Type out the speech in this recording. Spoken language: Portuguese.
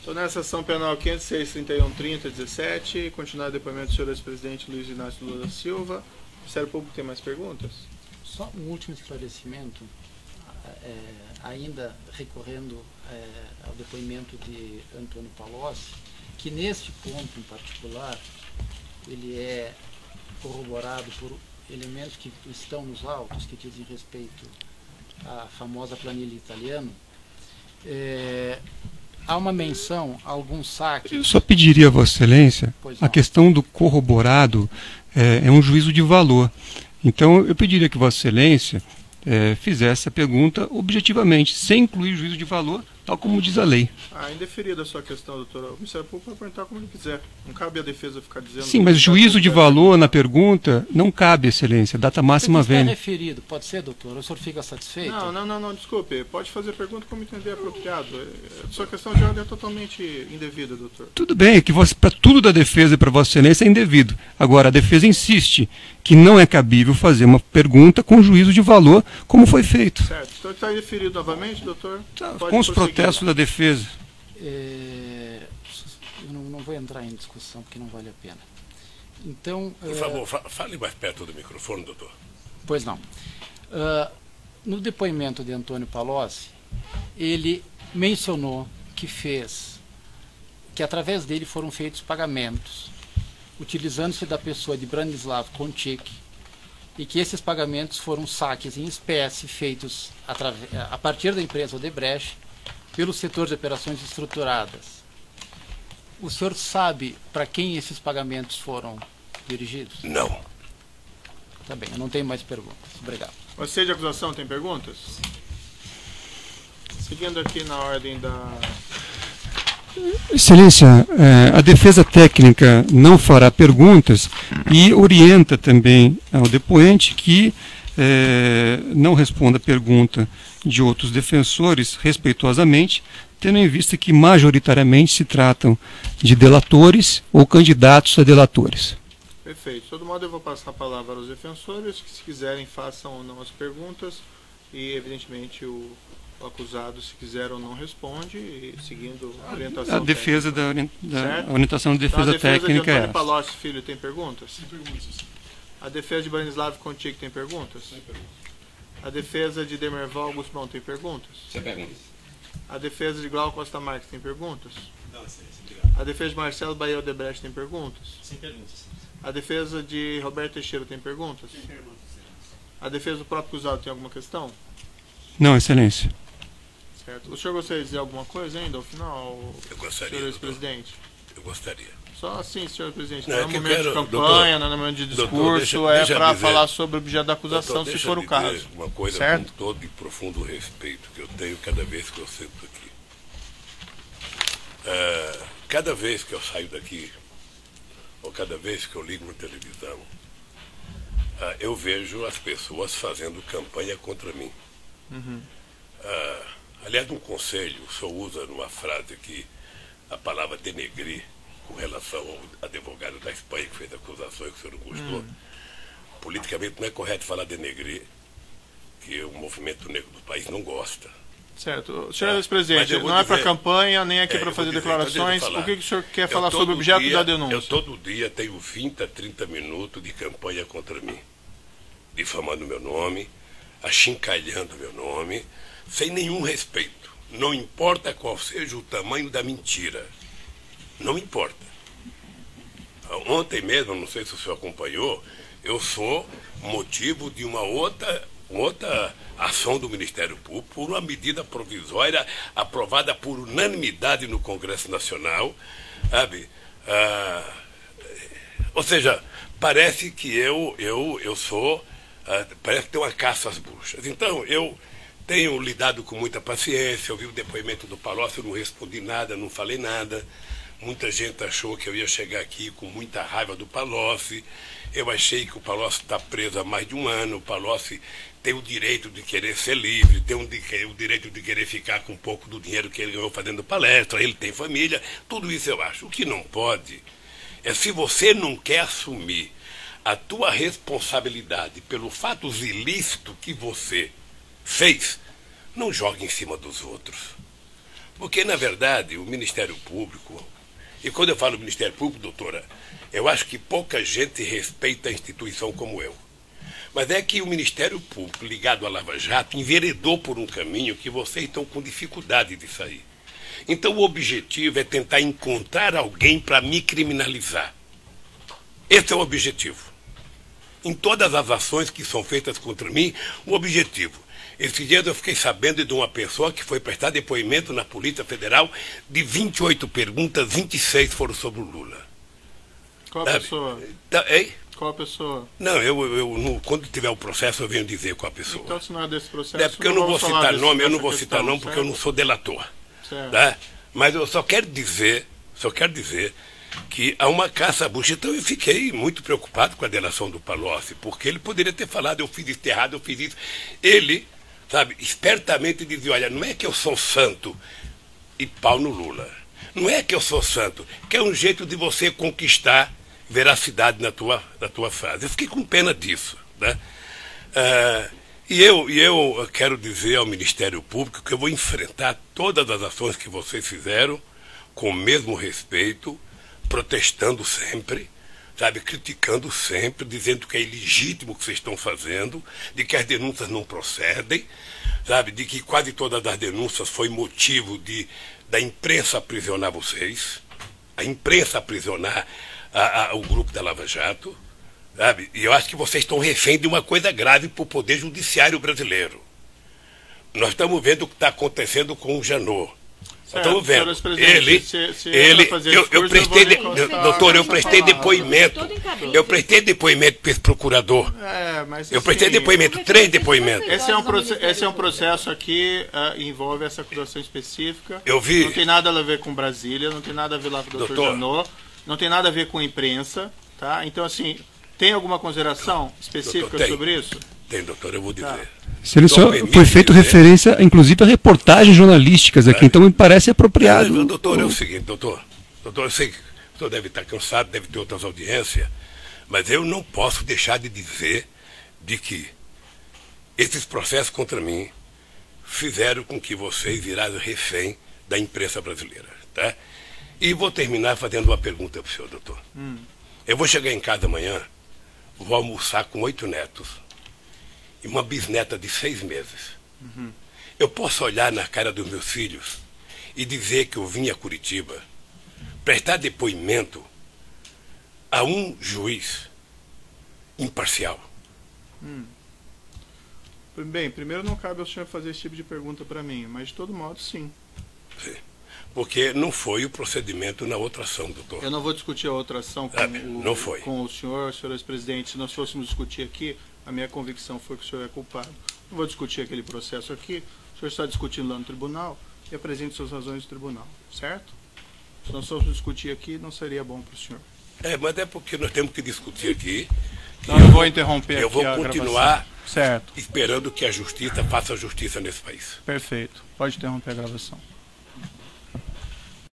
Estou nessa sessão penal 506, 31, 30, 17. Continuar o depoimento do senhor ex-presidente Luiz Inácio Lula da Silva. O Ministério Público tem mais perguntas? Só um último esclarecimento, é, ainda recorrendo é, ao depoimento de Antônio Palocci, que neste ponto em particular, ele é corroborado por elementos que estão nos autos, que dizem respeito à famosa planilha italiana, é, há uma menção a alguns saques. Eu só pediria a Vossa Excelência, a questão do corroborado é, é, um juízo de valor. Então, eu pediria que Vossa Excelência é, fizesse a pergunta objetivamente, sem incluir juízo de valor, tal como diz a lei. Ah, indeferida a sua questão, doutor. O Ministério Público vai perguntar como ele quiser. Não cabe a defesa ficar dizendo... Sim, mas juízo de valor na pergunta não cabe, excelência. Data máxima vem. referido, pode ser, doutor? O senhor fica satisfeito? Não, não, não, não, desculpe. Pode fazer pergunta como entender apropriado. A sua questão de ordem é totalmente indevida, doutor. Tudo bem, é que para tudo da defesa e para Vossa Excelência é indevido. Agora, a defesa insiste que não é cabível fazer uma pergunta com juízo de valor, como foi feito. Certo. Então está indeferido novamente, doutor? Tá, com os protestos da defesa. É, eu não, não, vou entrar em discussão porque não vale a pena. Então. Por é, favor, fale mais perto do microfone, doutor. Pois não. Uh, no depoimento de Antônio Palocci, ele mencionou que fez, que através dele foram feitos pagamentos, utilizando-se da pessoa de Branislav Konchik, e que esses pagamentos foram saques em espécie feitos a partir da empresa Odebrecht pelo setor de operações estruturadas. O senhor sabe para quem esses pagamentos foram dirigidos? Não. Tá bem, eu não tenho mais perguntas. Obrigado. Você de acusação tem perguntas? Seguindo aqui na ordem da. Excelência, eh, a defesa técnica não fará perguntas e orienta também ao depoente que eh, não responda a pergunta de outros defensores respeitosamente, tendo em vista que majoritariamente se tratam de delatores ou candidatos a delatores. Perfeito. De todo modo, eu vou passar a palavra aos defensores, que se quiserem façam ou não as perguntas, e evidentemente o, o acusado, se quiser ou não, responde, e seguindo a orientação. A defesa técnica. da, da orientação de defesa, então, a defesa técnica de Antônio é. Palocci Filho tem perguntas? Tem perguntas. A defesa de Branislav Contigo tem perguntas? Tem perguntas. A defesa de Demerval Guzmão tem perguntas? Sem perguntas. A defesa de Glauco Costa Marques tem perguntas? Não, sim, obrigado. A defesa de Marcelo Bahia Odebrecht tem perguntas? Sem perguntas. A defesa de Roberto Teixeira tem perguntas? Sem perguntas. A defesa do próprio acusado tem alguma questão? Não, excelência. Certo. O senhor gostaria de dizer alguma coisa ainda ao final? Eu gostaria. Senhor ex-presidente? Eu gostaria. Só assim, senhor presidente. Não, não é um momento quero, de campanha, doutor, não é momento de discurso, doutor, deixa, é para falar sobre o objeto da acusação, doutor, se for o caso. Uma coisa certo? com todo e profundo respeito que eu tenho cada vez que eu sento aqui. Uh, cada vez que eu saio daqui, ou cada vez que eu ligo na televisão, uh, eu vejo as pessoas fazendo campanha contra mim. Uhum. Uh, aliás, um conselho, o senhor usa numa frase aqui a palavra denegrir com relação ao advogado da Espanha que fez acusações que o senhor não gostou. Hum. Politicamente não é correto falar denegrir, que o movimento negro do país não gosta. Certo. Senhor é, presidente não é para campanha, nem aqui é, para fazer dizer, então declarações. O que, que o senhor quer eu falar sobre o objeto dia, da denúncia? Eu todo dia tenho 20 a 30 minutos de campanha contra mim. Difamando meu nome, achincalhando meu nome, sem nenhum respeito. Não importa qual seja o tamanho da mentira. Não importa. Ontem mesmo, não sei se o senhor acompanhou, eu sou motivo de uma outra, outra ação do Ministério Público por uma medida provisória aprovada por unanimidade no Congresso Nacional, sabe? Ah, ou seja, parece que eu, eu, eu sou, ah, parece que tem uma caça às bruxas. Então, eu tenho lidado com muita paciência, eu vi o depoimento do Palocci, eu não respondi nada, não falei nada. Muita gente achou que eu ia chegar aqui com muita raiva do Palocci. Eu achei que o Palocci está preso há mais de um ano. O Palocci tem o direito de querer ser livre, tem o direito de querer ficar com um pouco do dinheiro que ele ganhou fazendo palestra. Ele tem família. Tudo isso eu acho. O que não pode é se você não quer assumir a tua responsabilidade pelo fato ilícito que você fez, não jogue em cima dos outros. Porque, na verdade, o Ministério Público, e quando eu falo Ministério Público, doutora, eu acho que pouca gente respeita a instituição como eu. Mas é que o Ministério Público, ligado à Lava Jato, enveredou por um caminho que vocês estão com dificuldade de sair. Então o objetivo é tentar encontrar alguém para me criminalizar. Esse é o objetivo. Em todas as ações que são feitas contra mim, o objetivo. Esses dias eu fiquei sabendo de uma pessoa que foi prestar depoimento na Polícia Federal, de 28 perguntas, 26 foram sobre o Lula. Qual a pessoa? Hein? Qual a pessoa? Não, eu, eu quando tiver o processo eu venho dizer qual a pessoa. Então, se não é desse processo. É porque eu não vou citar nome, eu não vou citar nome porque eu não sou delator. Certo. Tá? Mas eu só quero dizer, só quero dizer que há uma caça à bucha. Então eu fiquei muito preocupado com a delação do Palocci, porque ele poderia ter falado, eu fiz isso errado, eu fiz isso. Ele, sabe, espertamente dizia, olha, não é que eu sou santo e pau no Lula. Não é que eu sou santo, que é um jeito de você conquistar veracidade na tua, na tua frase. Eu fiquei com pena disso. Né? Ah, e eu, e eu quero dizer ao Ministério Público que eu vou enfrentar todas as ações que vocês fizeram com o mesmo respeito, protestando sempre, sabe, criticando sempre, dizendo que é ilegítimo o que vocês estão fazendo, de que as denúncias não procedem, sabe, de que quase todas as denúncias foi motivo de da imprensa aprisionar vocês, a imprensa aprisionar a, a, o grupo da Lava Jato, sabe? E eu acho que vocês estão refém de uma coisa grave para o Poder Judiciário brasileiro. Nós estamos vendo o que está acontecendo com o Janot. Estamos vendo. Ele, se, se ele, eu, eu prestei, de, doutor, eu prestei depoimento. Eu prestei depoimento para esse procurador. É, mas, Eu prestei assim, depoimento, três depoimentos. Esse é um, esse é um processo aqui, ah, envolve essa acusação específica. Eu vi. Não tem nada a ver com Brasília, não tem nada a ver lá com o doutor Doutor. Janot, não tem nada a ver com a imprensa, tá? Então, assim, tem alguma consideração específica Doutor, sobre isso? Tem, doutor, eu vou Tá. dizer. Se ele só permite foi feito dizer- referência, inclusive, a reportagens jornalísticas aqui, então me parece apropriado. Não, doutor, é o seguinte, doutor. Doutor, eu sei que o senhor deve estar cansado, deve ter outras audiências, mas eu não posso deixar de dizer de que esses processos contra mim fizeram com que vocês virassem refém da imprensa brasileira, tá? E vou terminar fazendo uma pergunta para o senhor, doutor. Eu vou chegar em casa amanhã, vou almoçar com oito netos e uma bisneta de seis meses. Eu posso olhar na cara dos meus filhos e dizer que eu vim a Curitiba prestar depoimento a um juiz imparcial. Bem, primeiro não cabe ao senhor fazer esse tipo de pergunta para mim, mas de todo modo, sim. Sim. Porque não foi o procedimento na outra ação, doutor. Eu não vou discutir a outra ação com, Ah, o, não foi. com o senhor, senhor ex-presidente. Se nós fôssemos discutir aqui, a minha convicção foi que o senhor é culpado. Não vou discutir aquele processo aqui. O senhor está discutindo lá no tribunal e apresente suas razões no tribunal, certo? Se nós fôssemos discutir aqui, não seria bom para o senhor. É, mas é porque nós temos que discutir aqui. Então eu vou interromper eu vou continuar. Certo, esperando que a justiça faça justiça nesse país. perfeito. Pode interromper a gravação.